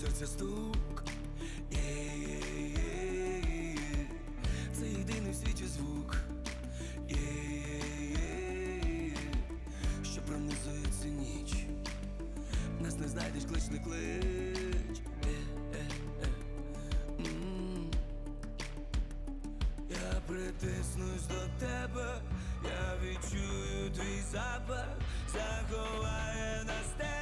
серця стук. Є-є-є-є. Це єдиний в світі звук. Є-є-є-є. Що пронизує цю ніч. Нас не знайдеш, клич не клич. Я притиснусь до тебе, я відчую твій запах, заховає на стебі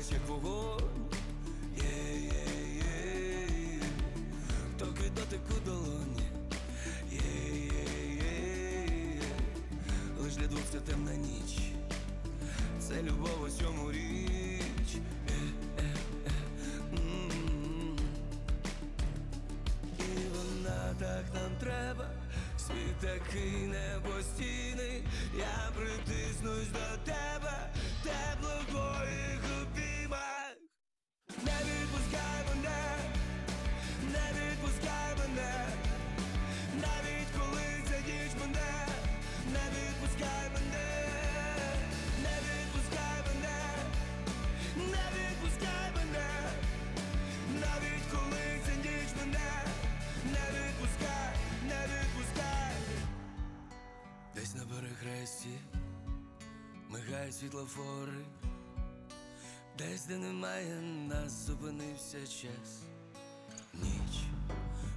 Опікаєш як вогонь Є-є-є Токи дотику долоні. Є-є-є Лиш для двох це темна ніч. Це любов у цьому річ. Е-е-е. І вона так нам треба, світ такий небостійний, я притиснусь до мигають світлофори. Десь, де немає нас, зупинився час. Ніч,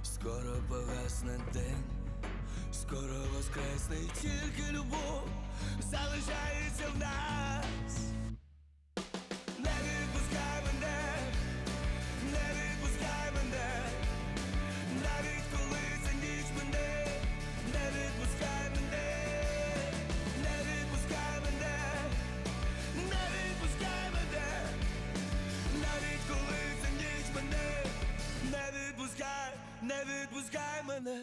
скоро погасне день, скоро воскресне тільки любов залишається в нас never was gaimene